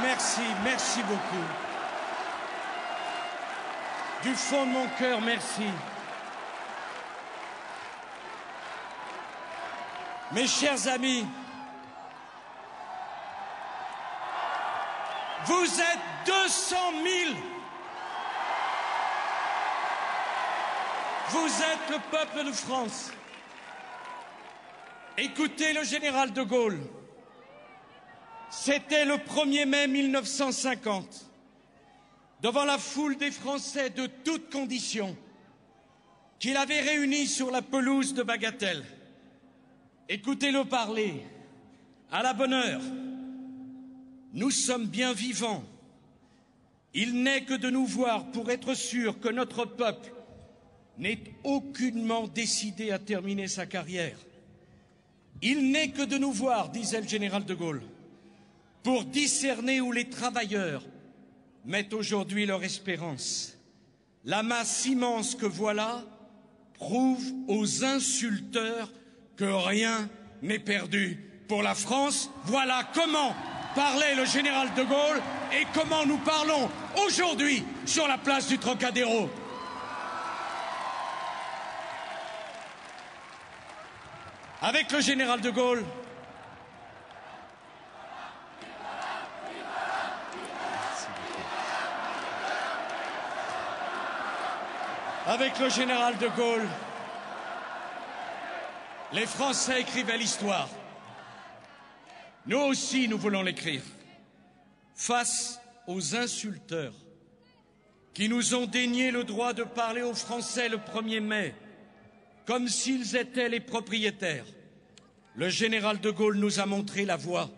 merci, merci beaucoup. Du fond de mon cœur, merci. Mes chers amis, vous êtes 200 000. Vous êtes le peuple de France. Écoutez le général de Gaulle. C'était le 1er mai 1950, devant la foule des Français de toutes conditions, qu'il avait réunis sur la pelouse de Bagatelle. Écoutez-le parler, à la bonne heure. Nous sommes bien vivants. Il n'est que de nous voir pour être sûr que notre peuple n'est aucunement décidé à terminer sa carrière. Il n'est que de nous voir, disait le général de Gaulle, pour discerner où les travailleurs mettent aujourd'hui leur espérance. La masse immense que voilà prouve aux insulteurs que rien n'est perdu. Pour la France, voilà comment parlait le général de Gaulle et comment nous parlons aujourd'hui sur la place du Trocadéro. Avec le général de Gaulle, avec le général de Gaulle, les Français écrivaient l'histoire. Nous aussi, nous voulons l'écrire. Face aux insulteurs qui nous ont dénié le droit de parler aux Français le 1er mai, comme s'ils étaient les propriétaires, le général de Gaulle nous a montré la voie.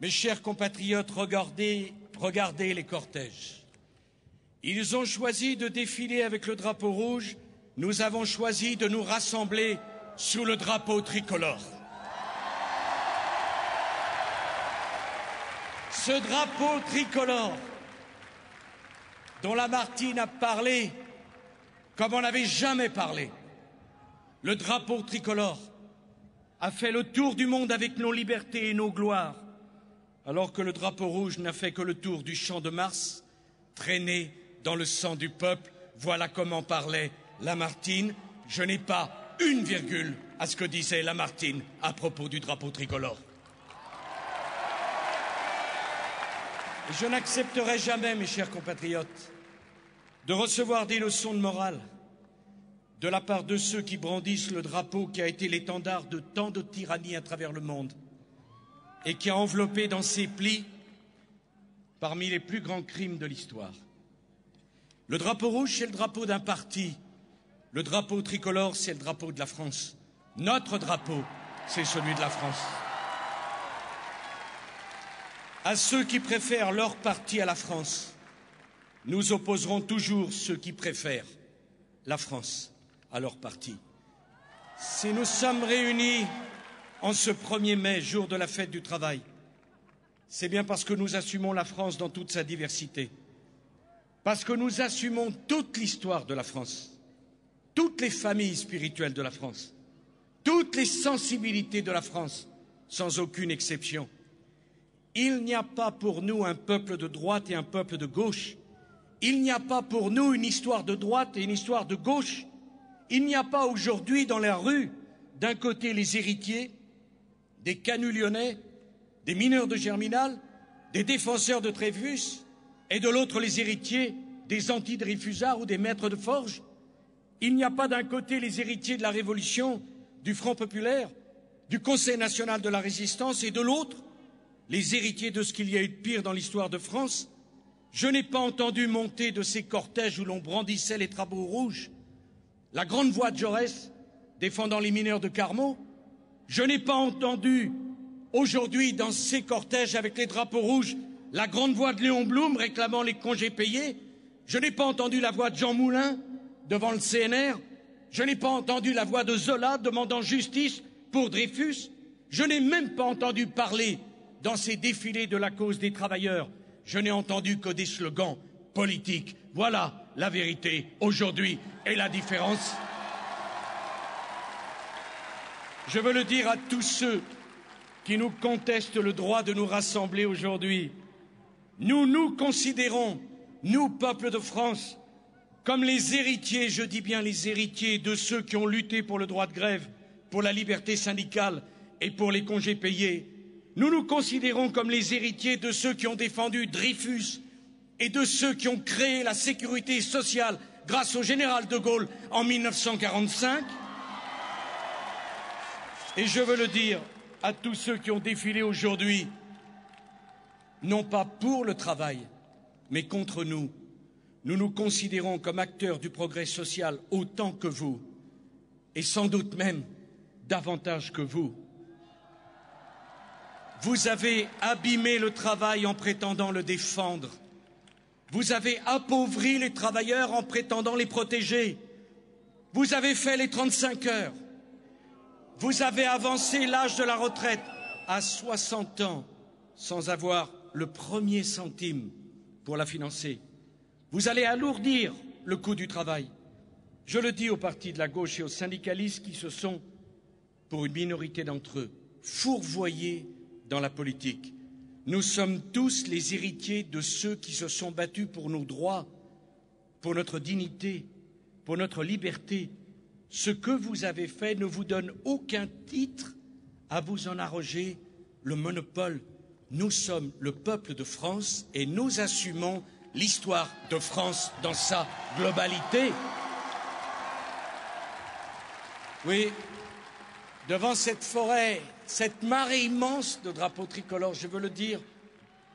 Mes chers compatriotes, regardez, regardez les cortèges. Ils ont choisi de défiler avec le drapeau rouge, nous avons choisi de nous rassembler sous le drapeau tricolore. Ce drapeau tricolore dont Lamartine a parlé comme on n'avait jamais parlé, le drapeau tricolore a fait le tour du monde avec nos libertés et nos gloires, alors que le drapeau rouge n'a fait que le tour du champ de Mars, traîné dans le sang du peuple. Voilà comment parlait Lamartine. Je n'ai pas une virgule à ce que disait Lamartine à propos du drapeau tricolore. Je n'accepterai jamais, mes chers compatriotes, de recevoir des leçons de morale de la part de ceux qui brandissent le drapeau qui a été l'étendard de tant de tyrannies à travers le monde et qui a enveloppé dans ses plis parmi les plus grands crimes de l'histoire. Le drapeau rouge, c'est le drapeau d'un parti. Le drapeau tricolore, c'est le drapeau de la France. Notre drapeau, c'est celui de la France. À ceux qui préfèrent leur parti à la France, nous opposerons toujours ceux qui préfèrent la France à leur parti. Si nous sommes réunis en ce 1er mai, jour de la fête du travail, c'est bien parce que nous assumons la France dans toute sa diversité, parce que nous assumons toute l'histoire de la France, toutes les familles spirituelles de la France, toutes les sensibilités de la France, sans aucune exception. Il n'y a pas pour nous un peuple de droite et un peuple de gauche. Il n'y a pas pour nous une histoire de droite et une histoire de gauche. Il n'y a pas aujourd'hui dans la rue, d'un côté les héritiers, des canulionnais, des mineurs de Germinal, des défenseurs de Tréfus, et de l'autre les héritiers des anti-dreyfusards ou des maîtres de forge. Il n'y a pas d'un côté les héritiers de la Révolution, du Front populaire, du Conseil national de la résistance, et de l'autre les héritiers de ce qu'il y a eu de pire dans l'histoire de France. Je n'ai pas entendu monter de ces cortèges où l'on brandissait les drapeaux rouges la grande voix de Jaurès défendant les mineurs de Carmaux. Je n'ai pas entendu aujourd'hui dans ces cortèges avec les drapeaux rouges la grande voix de Léon Blum réclamant les congés payés. Je n'ai pas entendu la voix de Jean Moulin devant le CNR. Je n'ai pas entendu la voix de Zola demandant justice pour Dreyfus. Je n'ai même pas entendu parler dans ces défilés de la cause des travailleurs. Je n'ai entendu que des slogans politiques. Voilà la vérité aujourd'hui et la différence. Je veux le dire à tous ceux qui nous contestent le droit de nous rassembler aujourd'hui. Nous nous considérons, nous, peuple de France, comme les héritiers, je dis bien les héritiers de ceux qui ont lutté pour le droit de grève, pour la liberté syndicale et pour les congés payés. Nous nous considérons comme les héritiers de ceux qui ont défendu Dreyfus et de ceux qui ont créé la sécurité sociale grâce au général de Gaulle en 1945. Et je veux le dire à tous ceux qui ont défilé aujourd'hui, non pas pour le travail, mais contre nous. Nous nous considérons comme acteurs du progrès social autant que vous, et sans doute même davantage que vous. Vous avez abîmé le travail en prétendant le défendre. Vous avez appauvri les travailleurs en prétendant les protéger. Vous avez fait les 35 heures. Vous avez avancé l'âge de la retraite à 60 ans sans avoir le premier centime pour la financer. Vous allez alourdir le coût du travail. Je le dis aux partis de la gauche et aux syndicalistes qui se sont, pour une minorité d'entre eux, fourvoyés dans la politique. Nous sommes tous les héritiers de ceux qui se sont battus pour nos droits, pour notre dignité, pour notre liberté. Ce que vous avez fait ne vous donne aucun titre à vous en arroger le monopole. Nous sommes le peuple de France et nous assumons l'histoire de France dans sa globalité. Oui, devant cette forêt, cette marée immense de drapeaux tricolores, je veux le dire,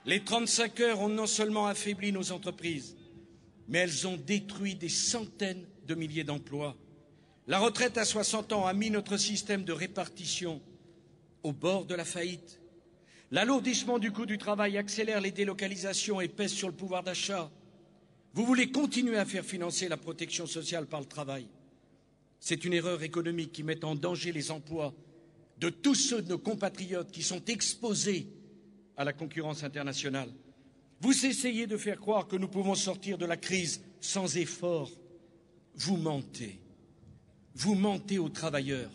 les 35 heures ont non seulement affaibli nos entreprises, mais elles ont détruit des centaines de milliers d'emplois. La retraite à 60 ans a mis notre système de répartition au bord de la faillite. L'alourdissement du coût du travail accélère les délocalisations et pèse sur le pouvoir d'achat. Vous voulez continuer à faire financer la protection sociale par le travail. C'est une erreur économique qui met en danger les emplois de tous ceux de nos compatriotes qui sont exposés à la concurrence internationale. Vous essayez de faire croire que nous pouvons sortir de la crise sans effort. Vous mentez. Vous mentez aux travailleurs.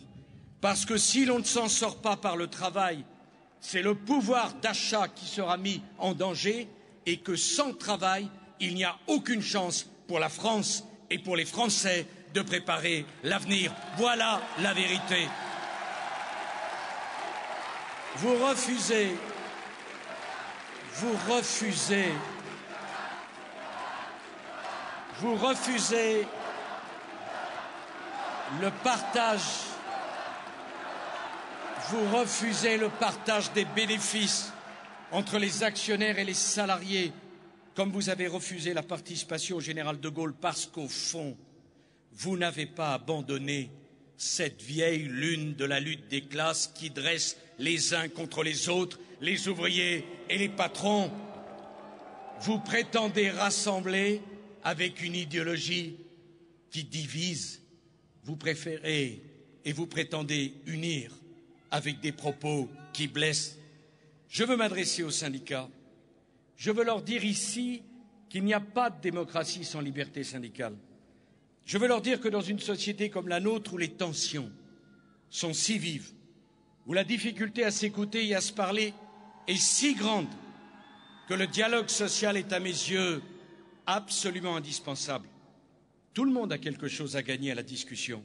Parce que si l'on ne s'en sort pas par le travail, c'est le pouvoir d'achat qui sera mis en danger et que sans travail, il n'y a aucune chance pour la France et pour les Français de préparer l'avenir. Voilà la vérité. Vous refusez, vous refusez, vous refusez le partage vous refusez le partage des bénéfices entre les actionnaires et les salariés, comme vous avez refusé la participation au général de Gaulle, parce qu'au fond, vous n'avez pas abandonné cette vieille lune de la lutte des classes qui dresse les uns contre les autres, les ouvriers et les patrons. Vous prétendez rassembler avec une idéologie qui divise. Vous préférez et vous prétendez unir avec des propos qui blessent. Je veux m'adresser aux syndicats. Je veux leur dire ici qu'il n'y a pas de démocratie sans liberté syndicale. Je veux leur dire que dans une société comme la nôtre où les tensions sont si vives, où la difficulté à s'écouter et à se parler est si grande que le dialogue social est à mes yeux absolument indispensable. Tout le monde a quelque chose à gagner à la discussion.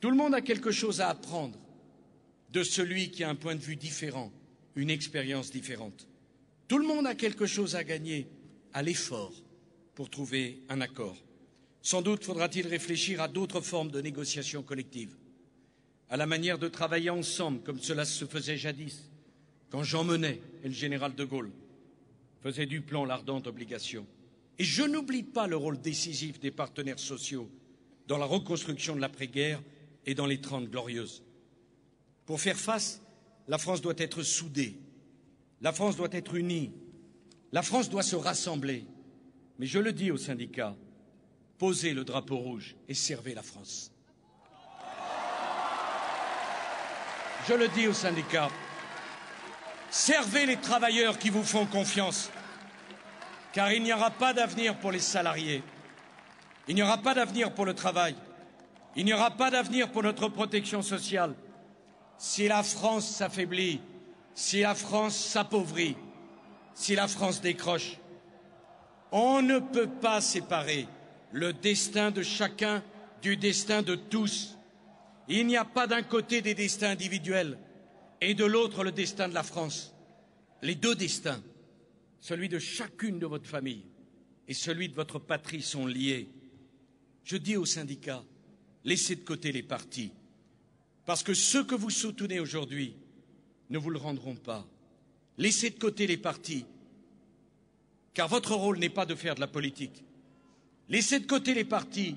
Tout le monde a quelque chose à apprendre de celui qui a un point de vue différent, une expérience différente. Tout le monde a quelque chose à gagner à l'effort pour trouver un accord. Sans doute faudra-t-il réfléchir à d'autres formes de négociation collective, à la manière de travailler ensemble comme cela se faisait jadis, quand Jean Monnet et le général de Gaulle faisaient du plan l'ardente obligation. Et je n'oublie pas le rôle décisif des partenaires sociaux dans la reconstruction de l'après-guerre et dans les Trente Glorieuses. Pour faire face, la France doit être soudée, la France doit être unie, la France doit se rassembler. Mais je le dis aux syndicats, posez le drapeau rouge et servez la France. Je le dis aux syndicats, servez les travailleurs qui vous font confiance, car il n'y aura pas d'avenir pour les salariés, il n'y aura pas d'avenir pour le travail, il n'y aura pas d'avenir pour notre protection sociale si la France s'affaiblit, si la France s'appauvrit, si la France décroche. On ne peut pas séparer le destin de chacun du destin de tous. Il n'y a pas d'un côté des destins individuels et de l'autre le destin de la France. Les deux destins, celui de chacune de votre famille et celui de votre patrie, sont liés. Je dis aux syndicats, laissez de côté les partis, parce que ceux que vous soutenez aujourd'hui ne vous le rendront pas. Laissez de côté les partis, car votre rôle n'est pas de faire de la politique. Laissez de côté les partis,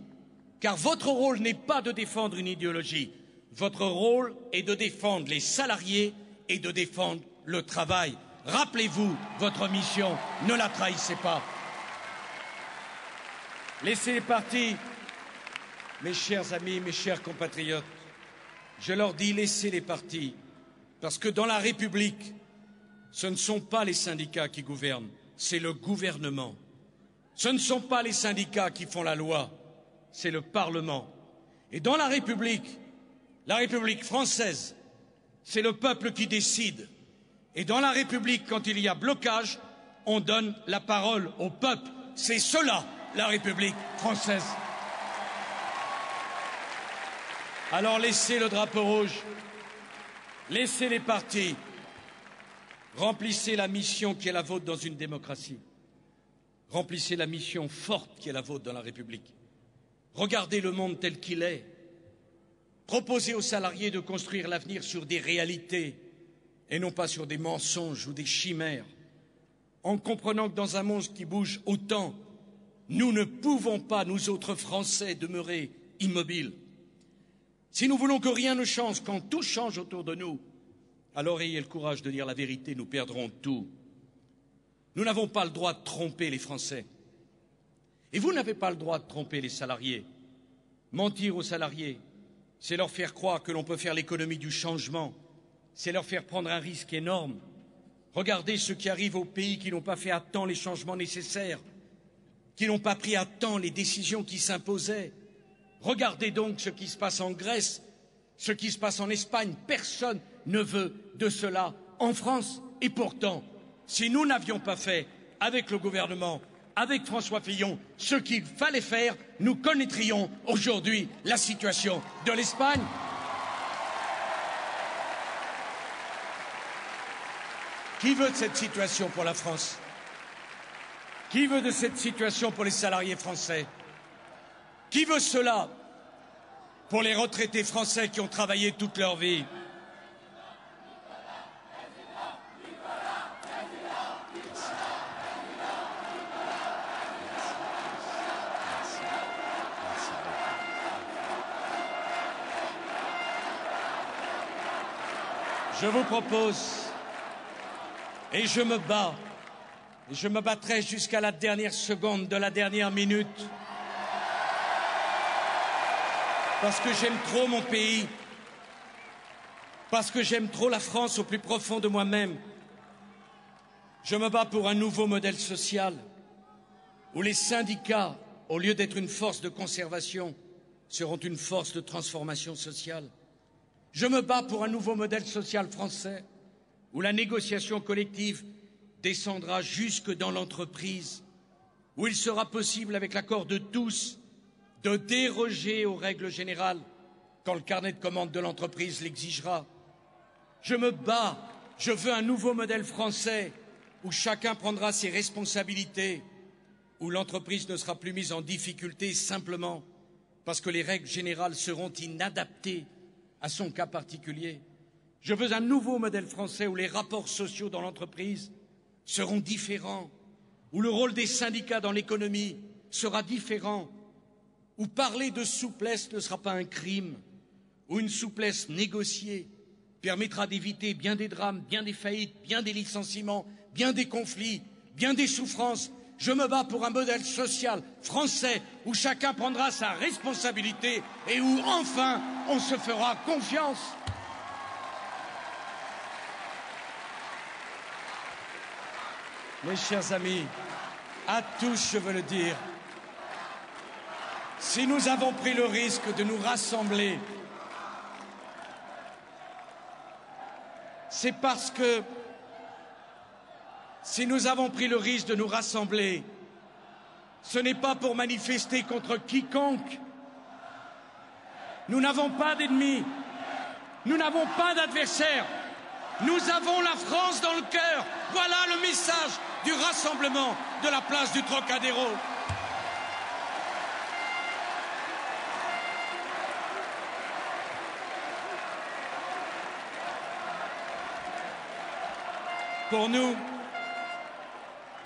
car votre rôle n'est pas de défendre une idéologie. Votre rôle est de défendre les salariés et de défendre le travail. Rappelez-vous votre mission, ne la trahissez pas. Laissez les partis, mes chers amis, mes chers compatriotes, je leur dis laissez les partis, parce que dans la République, ce ne sont pas les syndicats qui gouvernent, c'est le gouvernement. Ce ne sont pas les syndicats qui font la loi, c'est le Parlement. Et dans la République, la République française, c'est le peuple qui décide. Et dans la République, quand il y a blocage, on donne la parole au peuple. C'est cela, la République française. Alors laissez le drapeau rouge, laissez les partis, remplissez la mission qui est la vôtre dans une démocratie, remplissez la mission forte qui est la vôtre dans la République. Regardez le monde tel qu'il est. Proposez aux salariés de construire l'avenir sur des réalités et non pas sur des mensonges ou des chimères, en comprenant que dans un monde qui bouge autant, nous ne pouvons pas, nous autres Français, demeurer immobiles. Si nous voulons que rien ne change, quand tout change autour de nous, alors ayez le courage de dire la vérité, nous perdrons tout. Nous n'avons pas le droit de tromper les Français. Et vous n'avez pas le droit de tromper les salariés. Mentir aux salariés, c'est leur faire croire que l'on peut faire l'économie du changement, c'est leur faire prendre un risque énorme. Regardez ce qui arrive aux pays qui n'ont pas fait à temps les changements nécessaires, qui n'ont pas pris à temps les décisions qui s'imposaient. Regardez donc ce qui se passe en Grèce, ce qui se passe en Espagne. Personne ne veut de cela en France. Et pourtant, si nous n'avions pas fait avec le gouvernement avec François Fillon ce qu'il fallait faire, nous connaîtrions aujourd'hui la situation de l'Espagne. Qui veut de cette situation pour la France? Qui veut de cette situation pour les salariés français? Qui veut cela pour les retraités français qui ont travaillé toute leur vie? Je vous propose, et je me bats, et je me battrai jusqu'à la dernière seconde de la dernière minute, parce que j'aime trop mon pays, parce que j'aime trop la France au plus profond de moi-même. Je me bats pour un nouveau modèle social où les syndicats, au lieu d'être une force de conservation, seront une force de transformation sociale. Je me bats pour un nouveau modèle social français où la négociation collective descendra jusque dans l'entreprise, où il sera possible, avec l'accord de tous, de déroger aux règles générales quand le carnet de commandes de l'entreprise l'exigera. Je me bats, je veux un nouveau modèle français où chacun prendra ses responsabilités, où l'entreprise ne sera plus mise en difficulté simplement parce que les règles générales seront inadaptées à son cas particulier. Je veux un nouveau modèle français où les rapports sociaux dans l'entreprise seront différents, où le rôle des syndicats dans l'économie sera différent, où parler de souplesse ne sera pas un crime, où une souplesse négociée permettra d'éviter bien des drames, bien des faillites, bien des licenciements, bien des conflits, bien des souffrances, je me bats pour un modèle social français où chacun prendra sa responsabilité et où enfin on se fera confiance. Mes chers amis, à tous je veux le dire, si nous avons pris le risque de nous rassembler, c'est parce que Si nous avons pris le risque de nous rassembler, ce n'est pas pour manifester contre quiconque. Nous n'avons pas d'ennemis. Nous n'avons pas d'adversaires. Nous avons la France dans le cœur. Voilà le message du rassemblement de la place du Trocadéro. Pour nous,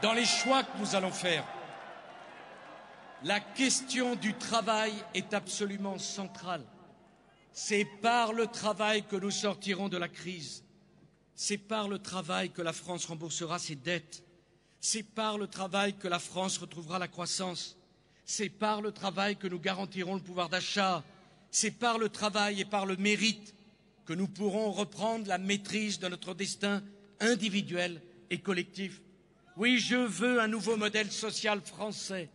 dans les choix que nous allons faire, la question du travail est absolument centrale. C'est par le travail que nous sortirons de la crise. C'est par le travail que la France remboursera ses dettes. C'est par le travail que la France retrouvera la croissance. C'est par le travail que nous garantirons le pouvoir d'achat. C'est par le travail et par le mérite que nous pourrons reprendre la maîtrise de notre destin individuel et collectif. Oui, je veux un nouveau modèle social français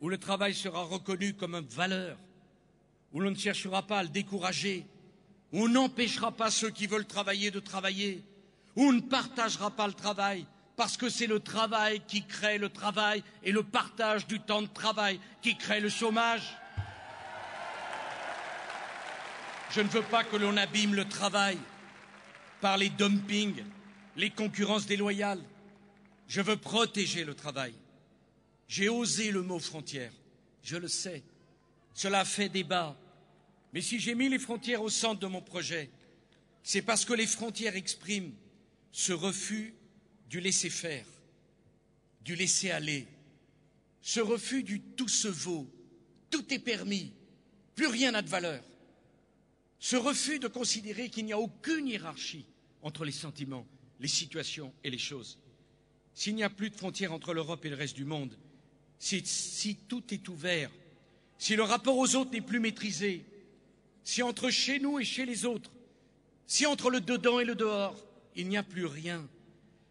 où le travail sera reconnu comme une valeur, où l'on ne cherchera pas à le décourager, où on n'empêchera pas ceux qui veulent travailler de travailler, où on ne partagera pas le travail, parce que c'est le travail qui crée le travail et le partage du temps de travail qui crée le chômage. Je ne veux pas que l'on abîme le travail par les dumpings, les concurrences déloyales. Je veux protéger le travail. J'ai osé le mot frontière, je le sais. Cela fait débat. Mais si j'ai mis les frontières au centre de mon projet, c'est parce que les frontières expriment ce refus du laisser-faire, du laisser-aller, ce refus du tout se vaut, tout est permis, plus rien n'a de valeur, ce refus de considérer qu'il n'y a aucune hiérarchie entre les sentiments, les situations et les choses. S'il n'y a plus de frontières entre l'Europe et le reste du monde, si, tout est ouvert, si le rapport aux autres n'est plus maîtrisé, si entre chez nous et chez les autres, si entre le dedans et le dehors, il n'y a plus rien,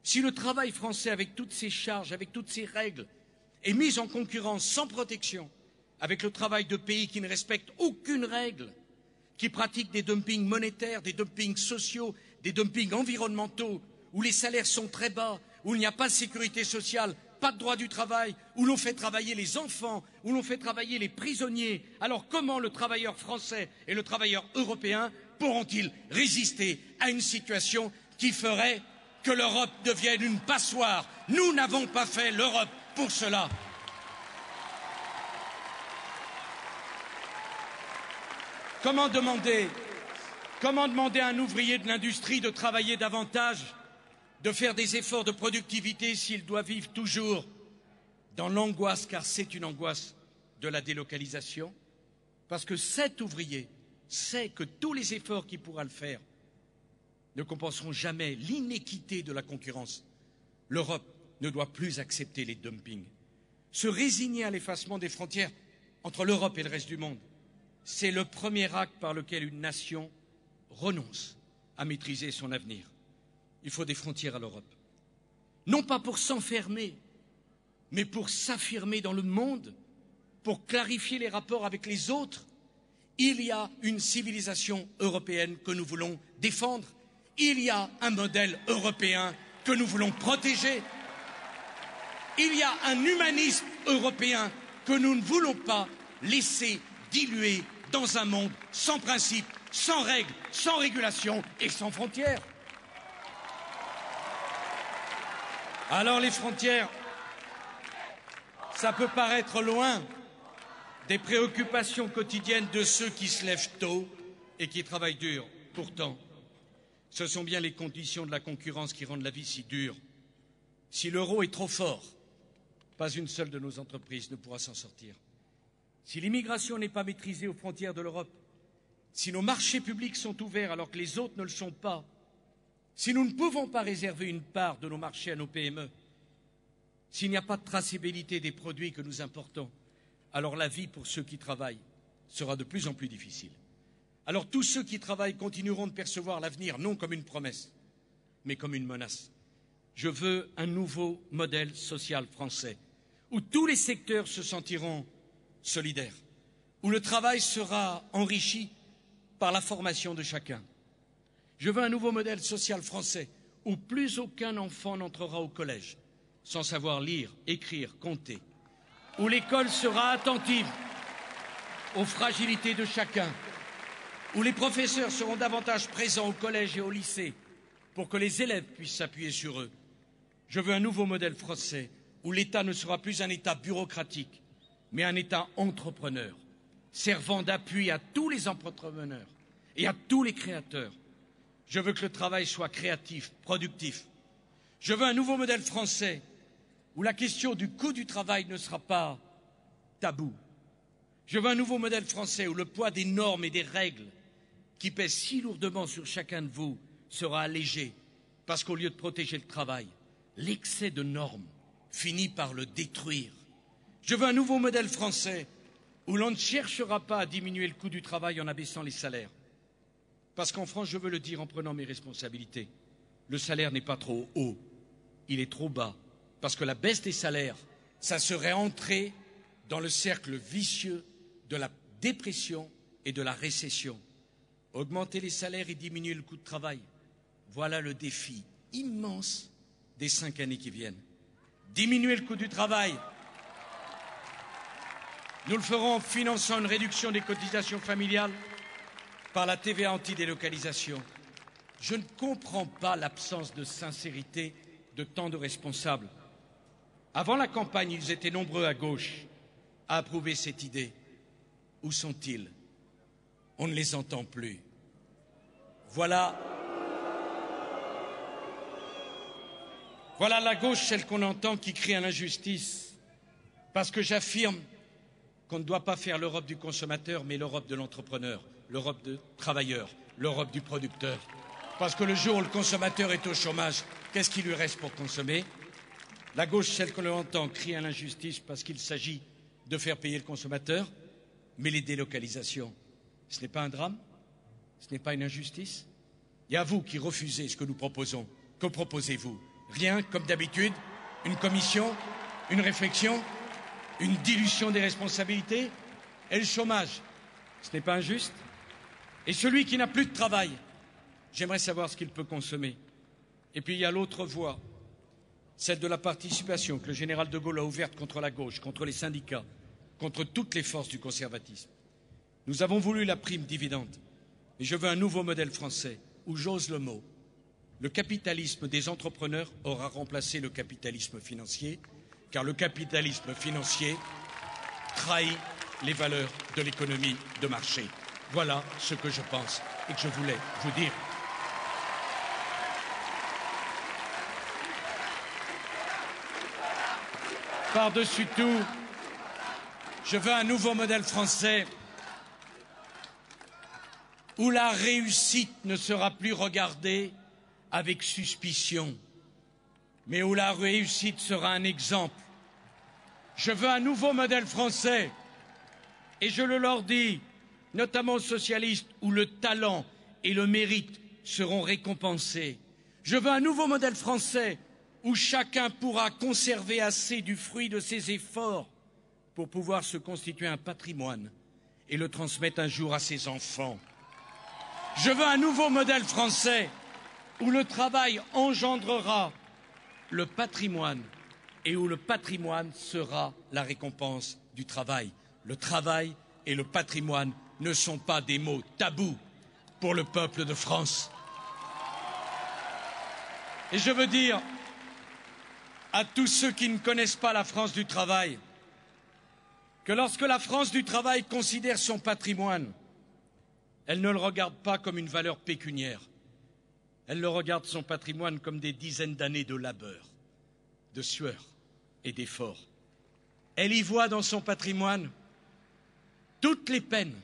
si le travail français, avec toutes ses charges, avec toutes ses règles, est mis en concurrence sans protection avec le travail de pays qui ne respectent aucune règle, qui pratiquent des dumpings monétaires, des dumpings sociaux, des dumpings environnementaux, où les salaires sont très bas, où il n'y a pas de sécurité sociale, pas de droit du travail, où l'on fait travailler les enfants, où l'on fait travailler les prisonniers. Alors comment le travailleur français et le travailleur européen pourront-ils résister à une situation qui ferait que l'Europe devienne une passoire? Nous n'avons pas fait l'Europe pour cela. Comment demander, comment demander à un ouvrier de l'industrie de travailler davantage de faire des efforts de productivité s'il doit vivre toujours dans l'angoisse, car c'est une angoisse de la délocalisation, parce que cet ouvrier sait que tous les efforts qu'il pourra le faire ne compenseront jamais l'inéquité de la concurrence. L'Europe ne doit plus accepter les dumpings. Se résigner à l'effacement des frontières entre l'Europe et le reste du monde, c'est le premier acte par lequel une nation renonce à maîtriser son avenir il faut des frontières à l'Europe. Non pas pour s'enfermer, mais pour s'affirmer dans le monde, pour clarifier les rapports avec les autres. Il y a une civilisation européenne que nous voulons défendre. Il y a un modèle européen que nous voulons protéger. Il y a un humanisme européen que nous ne voulons pas laisser diluer dans un monde sans principes, sans règles, sans régulation et sans frontières. Alors les frontières, ça peut paraître loin des préoccupations quotidiennes de ceux qui se lèvent tôt et qui travaillent dur. Pourtant, ce sont bien les conditions de la concurrence qui rendent la vie si dure. Si l'euro est trop fort, pas une seule de nos entreprises ne pourra s'en sortir. Si l'immigration n'est pas maîtrisée aux frontières de l'Europe, si nos marchés publics sont ouverts alors que les autres ne le sont pas, si nous ne pouvons pas réserver une part de nos marchés à nos PME, s'il n'y a pas de traçabilité des produits que nous importons, alors la vie pour ceux qui travaillent sera de plus en plus difficile. Alors tous ceux qui travaillent continueront de percevoir l'avenir non comme une promesse, mais comme une menace. Je veux un nouveau modèle social français, où tous les secteurs se sentiront solidaires, où le travail sera enrichi par la formation de chacun, je veux un nouveau modèle social français où plus aucun enfant n'entrera au collège, sans savoir lire, écrire, compter, où l'école sera attentive aux fragilités de chacun, où les professeurs seront davantage présents au collège et au lycée pour que les élèves puissent s'appuyer sur eux. Je veux un nouveau modèle français où l'État ne sera plus un État bureaucratique, mais un État entrepreneur, servant d'appui à tous les entrepreneurs et à tous les créateurs. Je veux que le travail soit créatif, productif. Je veux un nouveau modèle français où la question du coût du travail ne sera pas tabou. Je veux un nouveau modèle français où le poids des normes et des règles qui pèsent si lourdement sur chacun de vous sera allégé, parce qu'au lieu de protéger le travail, l'excès de normes finit par le détruire. Je veux un nouveau modèle français où l'on ne cherchera pas à diminuer le coût du travail en abaissant les salaires. Parce qu'en France, je veux le dire en prenant mes responsabilités, le salaire n'est pas trop haut, il est trop bas. Parce que la baisse des salaires, ça serait entrer dans le cercle vicieux de la dépression et de la récession. Augmenter les salaires et diminuer le coût de travail, voilà le défi immense des cinq années qui viennent. Diminuer le coût du travail. Nous le ferons en finançant une réduction des cotisations familiales par la TVA anti-délocalisation. Je ne comprends pas l'absence de sincérité de tant de responsables. Avant la campagne, ils étaient nombreux à gauche à approuver cette idée. Où sont-ils? On ne les entend plus. Voilà. Voilà la gauche, celle qu'on entend, qui crie à l'injustice. Parce que j'affirme qu'on ne doit pas faire l'Europe du consommateur, mais l'Europe de l'entrepreneur, l'Europe du travailleur, l'Europe du producteur. Parce que le jour où le consommateur est au chômage, qu'est-ce qui lui reste pour consommer? La gauche, celle qu'on entend, crie à l'injustice parce qu'il s'agit de faire payer le consommateur, mais les délocalisations, ce n'est pas un drame? Ce n'est pas une injustice? Et à vous qui refusez ce que nous proposons, que proposez-vous? Rien, comme d'habitude? Une commission? Une réflexion? Une dilution des responsabilités? Et le chômage? Ce n'est pas injuste? Et celui qui n'a plus de travail J'aimerais savoir ce qu'il peut consommer. Et puis il y a l'autre voie, celle de la participation que le général de Gaulle a ouverte contre la gauche, contre les syndicats, contre toutes les forces du conservatisme. Nous avons voulu la prime dividende, mais je veux un nouveau modèle français où j'ose le mot. Le capitalisme des entrepreneurs aura remplacé le capitalisme financier, car le capitalisme financier trahit les valeurs de l'économie de marché. Voilà ce que je pense et que je voulais vous dire. Par-dessus tout, je veux un nouveau modèle français où la réussite ne sera plus regardée avec suspicion, mais où la réussite sera un exemple. Je veux un nouveau modèle français, et je le leur dis, notamment aux socialistes, où le talent et le mérite seront récompensés. Je veux un nouveau modèle français où chacun pourra conserver assez du fruit de ses efforts pour pouvoir se constituer un patrimoine et le transmettre un jour à ses enfants. Je veux un nouveau modèle français où le travail engendrera le patrimoine et où le patrimoine sera la récompense du travail. Le travail et le patrimoine ne sont pas des mots tabous pour le peuple de France. Et je veux dire à tous ceux qui ne connaissent pas la France du travail que lorsque la France du travail considère son patrimoine, elle ne le regarde pas comme une valeur pécuniaire, elle le regarde son patrimoine comme des dizaines d'années de labeur, de sueur et d'effort. Elle y voit dans son patrimoine toutes les peines,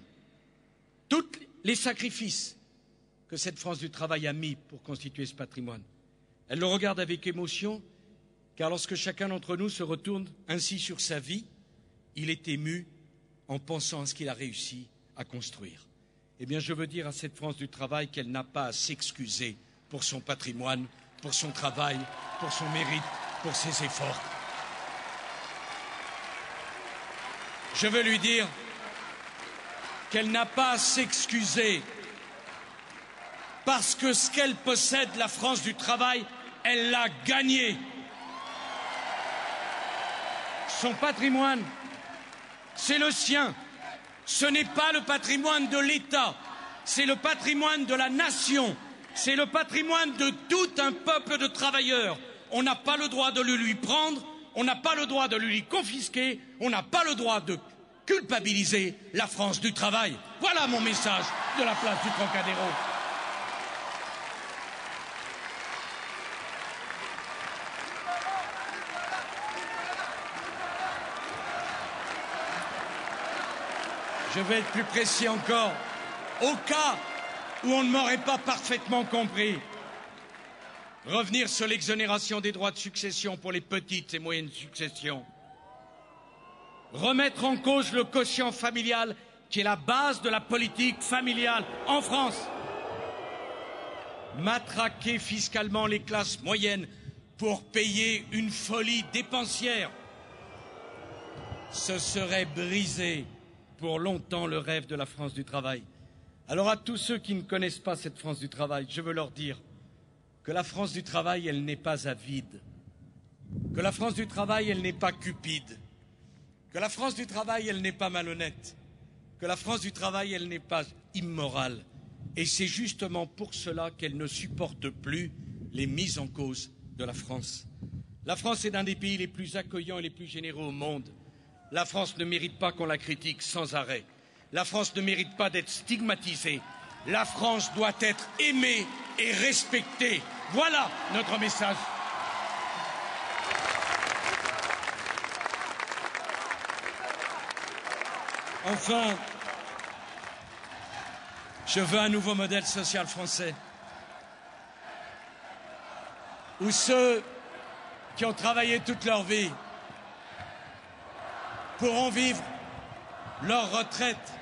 tous les sacrifices que cette France du travail a mis pour constituer ce patrimoine. Elle le regarde avec émotion car lorsque chacun d'entre nous se retourne ainsi sur sa vie, il est ému en pensant à ce qu'il a réussi à construire. Eh bien, je veux dire à cette France du travail qu'elle n'a pas à s'excuser pour son patrimoine, pour son travail, pour son mérite, pour ses efforts. Je veux lui dire qu'elle n'a pas à s'excuser parce que ce qu'elle possède, la France du travail, elle l'a gagné. Son patrimoine, c'est le sien. Ce n'est pas le patrimoine de l'État, c'est le patrimoine de la nation, c'est le patrimoine de tout un peuple de travailleurs. On n'a pas le droit de le lui prendre, on n'a pas le droit de le lui confisquer, on n'a pas le droit de culpabiliser la France du travail. Voilà mon message de la place du Trocadéro. Je vais être plus précis encore. Au cas où on ne m'aurait pas parfaitement compris, revenir sur l'exonération des droits de succession pour les petites et moyennes successions, remettre en cause le quotient familial qui est la base de la politique familiale en France, matraquer fiscalement les classes moyennes pour payer une folie dépensière, ce serait briser pour longtemps le rêve de la France du travail. Alors à tous ceux qui ne connaissent pas cette France du travail, je veux leur dire que la France du travail, elle n'est pas avide, que la France du travail, elle n'est pas cupide, que la France du travail, elle n'est pas malhonnête, que la France du travail, elle n'est pas immorale. Et c'est justement pour cela qu'elle ne supporte plus les mises en cause de la France. La France est l'un des pays les plus accueillants et les plus généreux au monde. La France ne mérite pas qu'on la critique sans arrêt. La France ne mérite pas d'être stigmatisée. La France doit être aimée et respectée. Voilà notre message. Enfin, je veux un nouveau modèle social français où ceux qui ont travaillé toute leur vie pourront vivre leur retraite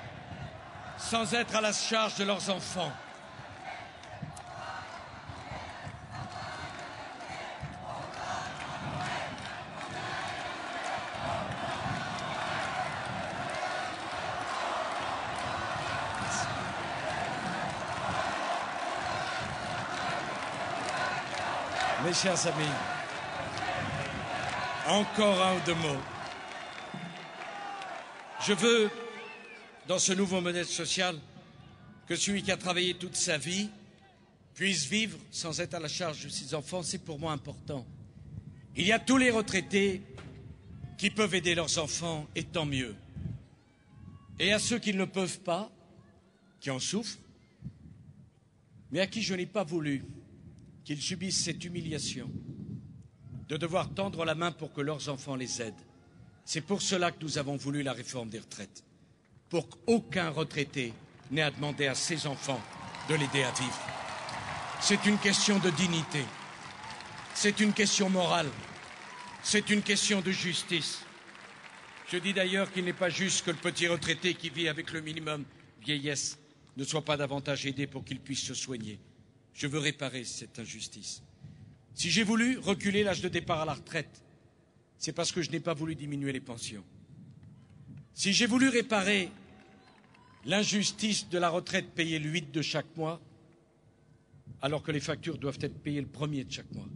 sans être à la charge de leurs enfants. Chers amis, encore un ou deux mots. Je veux, dans ce nouveau modèle social, que celui qui a travaillé toute sa vie puisse vivre sans être à la charge de ses enfants. C'est pour moi important. Il y a tous les retraités qui peuvent aider leurs enfants, et tant mieux. Et à ceux qui ne peuvent pas, qui en souffrent, mais à qui je n'ai pas voulu qu'ils subissent cette humiliation de devoir tendre la main pour que leurs enfants les aident. C'est pour cela que nous avons voulu la réforme des retraites, pour qu'aucun retraité n'ait à demander à ses enfants de l'aider à vivre. C'est une question de dignité, c'est une question morale, c'est une question de justice. Je dis d'ailleurs qu'il n'est pas juste que le petit retraité qui vit avec le minimum vieillesse ne soit pas davantage aidé pour qu'il puisse se soigner. Je veux réparer cette injustice. Si j'ai voulu reculer l'âge de départ à la retraite, c'est parce que je n'ai pas voulu diminuer les pensions. Si j'ai voulu réparer l'injustice de la retraite payée le 8 de chaque mois, alors que les factures doivent être payées le premier de chaque mois,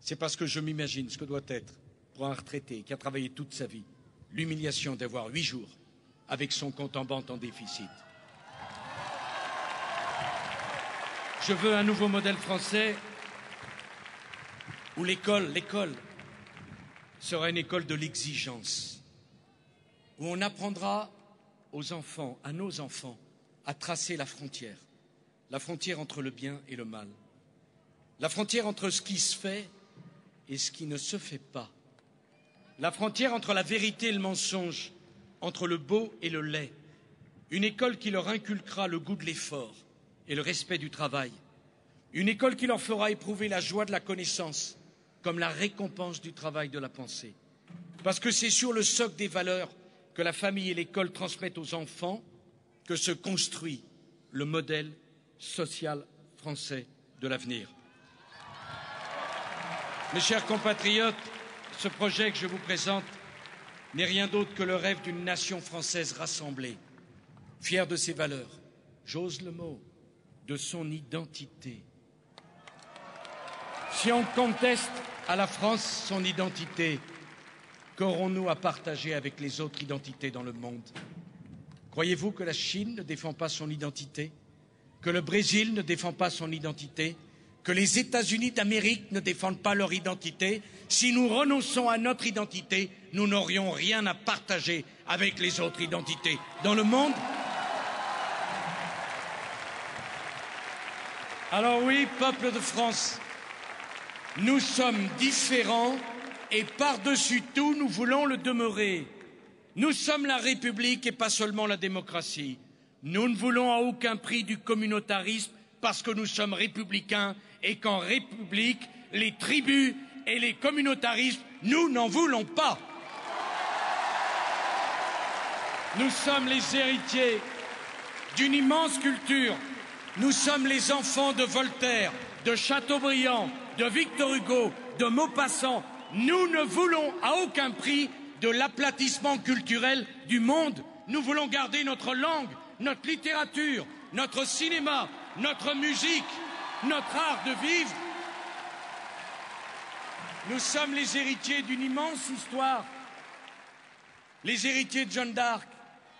c'est parce que je m'imagine ce que doit être pour un retraité qui a travaillé toute sa vie l'humiliation d'avoir huit jours avec son compte en banque en déficit. Je veux un nouveau modèle français où l'école, l'école sera une école de l'exigence, où on apprendra aux enfants, à nos enfants, à tracer la frontière, la frontière entre le bien et le mal, la frontière entre ce qui se fait et ce qui ne se fait pas, la frontière entre la vérité et le mensonge, entre le beau et le laid, une école qui leur inculquera le goût de l'effort, et le respect du travail. Une école qui leur fera éprouver la joie de la connaissance comme la récompense du travail de la pensée. Parce que c'est sur le socle des valeurs que la famille et l'école transmettent aux enfants que se construit le modèle social français de l'avenir. Mes chers compatriotes, ce projet que je vous présente n'est rien d'autre que le rêve d'une nation française rassemblée, fière de ses valeurs, j'ose le mot, de son identité. Si on conteste à la France son identité, qu'aurons-nous à partager avec les autres identités dans le monde? Croyez-vous que la Chine ne défend pas son identité? Que le Brésil ne défend pas son identité? Que les États-Unis d'Amérique ne défendent pas leur identité? Si nous renonçons à notre identité, nous n'aurions rien à partager avec les autres identités dans le monde. Alors oui, peuple de France, nous sommes différents et par-dessus tout, nous voulons le demeurer. Nous sommes la République et pas seulement la démocratie. Nous ne voulons à aucun prix du communautarisme parce que nous sommes républicains et qu'en République, les tribus et les communautarismes, nous n'en voulons pas. Nous sommes les héritiers d'une immense culture. Nous sommes les enfants de Voltaire, de Chateaubriand, de Victor Hugo, de Maupassant. Nous ne voulons à aucun prix de l'aplatissement culturel du monde. Nous voulons garder notre langue, notre littérature, notre cinéma, notre musique, notre art de vivre. Nous sommes les héritiers d'une immense histoire, les héritiers de Jeanne d'Arc,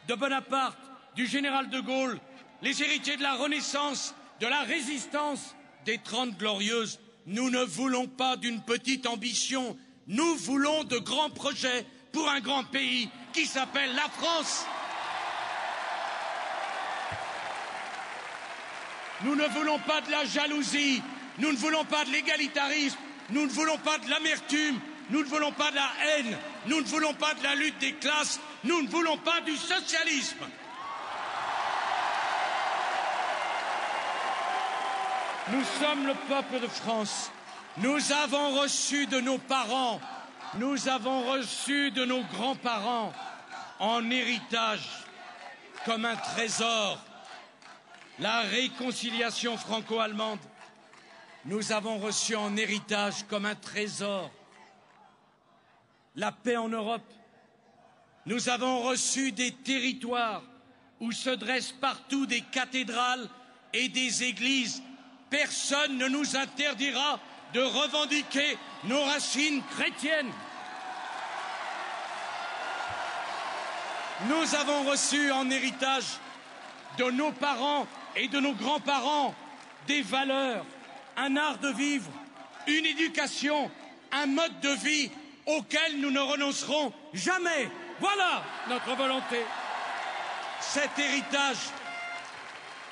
de Bonaparte, du général de Gaulle, les héritiers de la Renaissance, de la résistance, des Trente Glorieuses. Nous ne voulons pas d'une petite ambition, nous voulons de grands projets pour un grand pays qui s'appelle la France. Nous ne voulons pas de la jalousie, nous ne voulons pas de l'égalitarisme, nous ne voulons pas de l'amertume, nous ne voulons pas de la haine, nous ne voulons pas de la lutte des classes, nous ne voulons pas du socialisme. Nous sommes le peuple de France. Nous avons reçu de nos parents, nous avons reçu de nos grands-parents en héritage, comme un trésor, la réconciliation franco-allemande. Nous avons reçu en héritage comme un trésor la paix en Europe. Nous avons reçu des territoires où se dressent partout des cathédrales et des églises. Personne ne nous interdira de revendiquer nos racines chrétiennes. Nous avons reçu en héritage de nos parents et de nos grands-parents des valeurs, un art de vivre, une éducation, un mode de vie auquel nous ne renoncerons jamais. Voilà notre volonté. Cet héritage,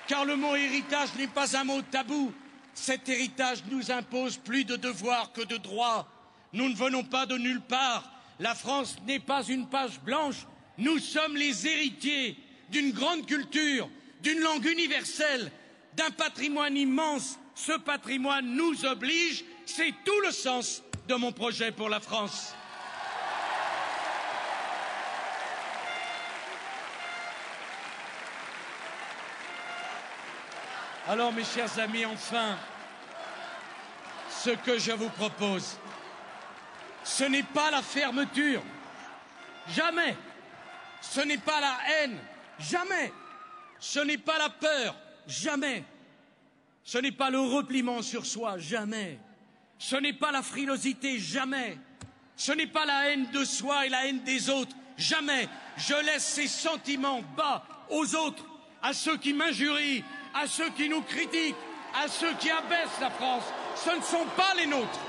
car le mot héritage n'est pas un mot tabou, cet héritage nous impose plus de devoirs que de droits. Nous ne venons pas de nulle part. La France n'est pas une page blanche. Nous sommes les héritiers d'une grande culture, d'une langue universelle, d'un patrimoine immense. Ce patrimoine nous oblige. C'est tout le sens de mon projet pour la France. Alors, mes chers amis, enfin, ce que je vous propose, ce n'est pas la fermeture, jamais. Ce n'est pas la haine, jamais. Ce n'est pas la peur, jamais. Ce n'est pas le repliement sur soi, jamais. Ce n'est pas la frilosité, jamais. Ce n'est pas la haine de soi et la haine des autres, jamais. Je laisse ces sentiments bas aux autres, à ceux qui m'injurient, à ceux qui nous critiquent, à ceux qui abaissent la France. Ce ne sont pas les nôtres.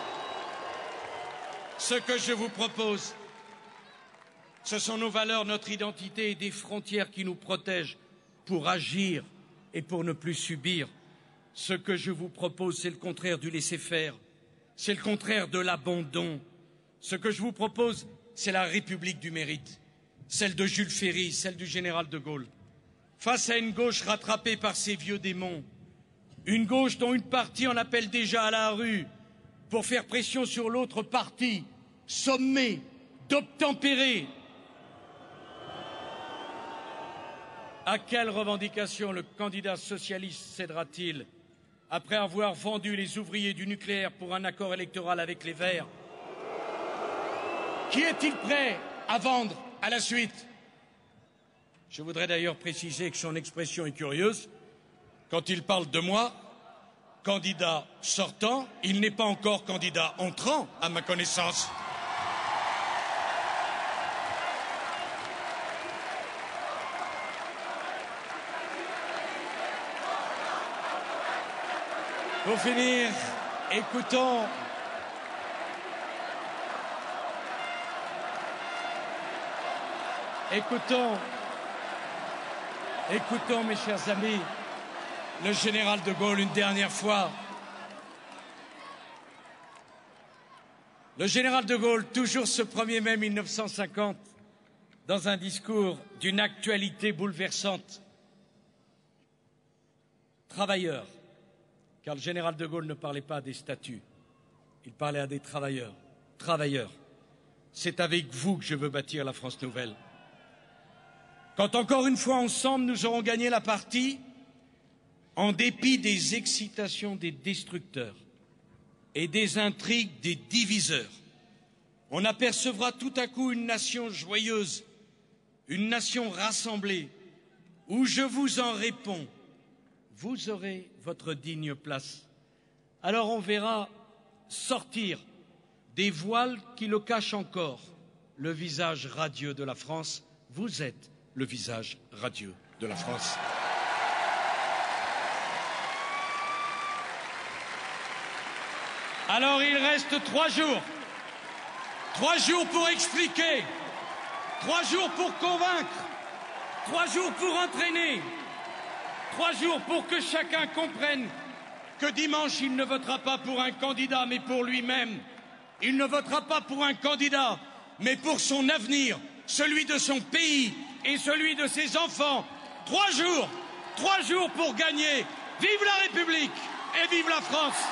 Ce que je vous propose, ce sont nos valeurs, notre identité et des frontières qui nous protègent pour agir et pour ne plus subir. Ce que je vous propose, c'est le contraire du laisser-faire, c'est le contraire de l'abandon. Ce que je vous propose, c'est la République du mérite, celle de Jules Ferry, celle du général de Gaulle face à une gauche rattrapée par ses vieux démons, une gauche dont une partie en appelle déjà à la rue pour faire pression sur l'autre partie, sommée d'obtempérer. À quelle revendication le candidat socialiste cédera-t-il après avoir vendu les ouvriers du nucléaire pour un accord électoral avec les Verts? Qui est-il prêt à vendre à la suite? Je voudrais d'ailleurs préciser que son expression est curieuse. Quand il parle de moi, candidat sortant, il n'est pas encore candidat entrant, à ma connaissance. Pour finir, écoutons écoutons écoutons mes chers amis, le général de Gaulle une dernière fois. Le général de Gaulle, toujours ce 1er mai 1950, dans un discours d'une actualité bouleversante. Travailleurs, car le général de Gaulle ne parlait pas des statuts, il parlait à des travailleurs. Travailleurs, c'est avec vous que je veux bâtir la France nouvelle. Quand encore une fois ensemble nous aurons gagné la partie, en dépit des excitations des destructeurs et des intrigues des diviseurs, on apercevra tout à coup une nation joyeuse, une nation rassemblée, où je vous en réponds, vous aurez votre digne place. Alors on verra sortir des voiles qui le cachent encore le visage radieux de la France. Vous êtes le visage radieux de la France. Alors il reste trois jours. Trois jours pour expliquer. Trois jours pour convaincre. Trois jours pour entraîner. Trois jours pour que chacun comprenne que dimanche, il ne votera pas pour un candidat, mais pour lui-même. Il ne votera pas pour un candidat, mais pour son avenir, celui de son pays, et celui de ses enfants. Trois jours, trois jours pour gagner. Vive la République et vive la France.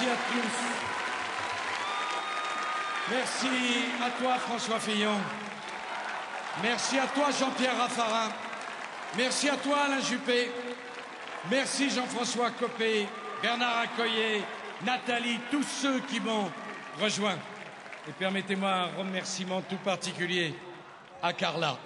Merci à tous. Merci à toi, François Fillon. Merci à toi, Jean-Pierre Raffarin. Merci à toi, Alain Juppé. Merci, Jean-François Copé, Bernard Accoyer, Nathalie, tous ceux qui m'ont rejoint. Et permettez-moi un remerciement tout particulier à Carla.